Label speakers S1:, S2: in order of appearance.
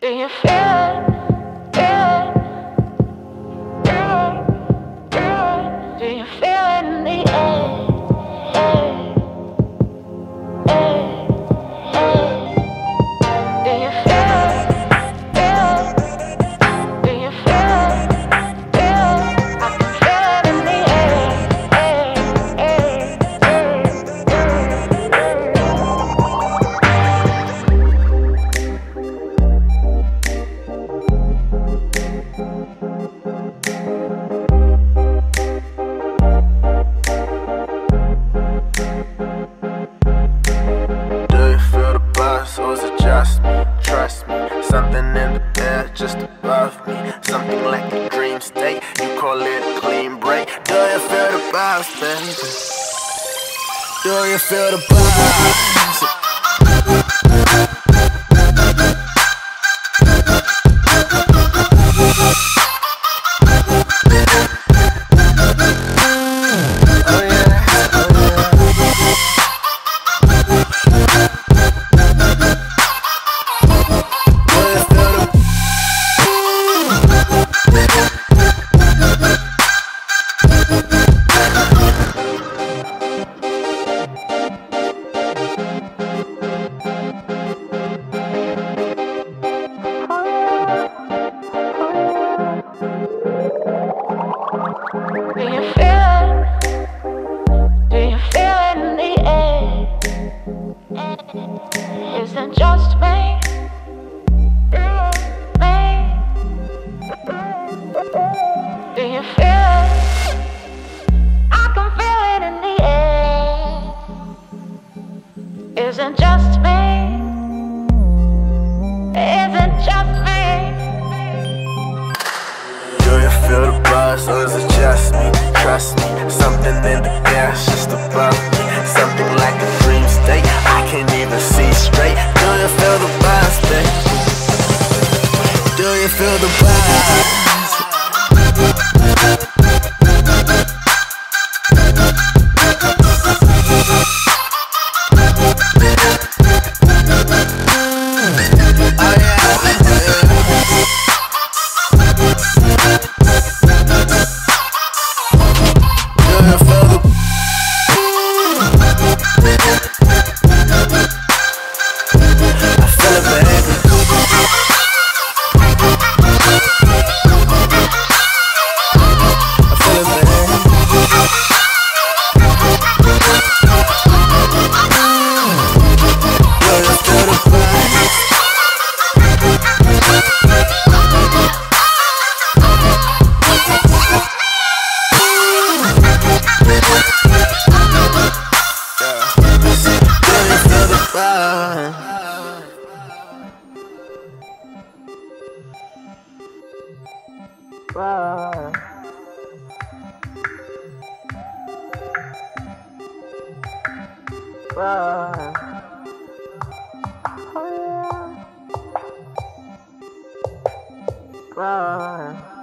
S1: Do you feel
S2: just me, trust me. Something in the air just above me. Something like a dream state. You call it a clean break. Do you feel the vibes, baby? Do you feel the
S1: vibes? just
S2: Bye. Bye. Bye. Oh, yeah. Bye.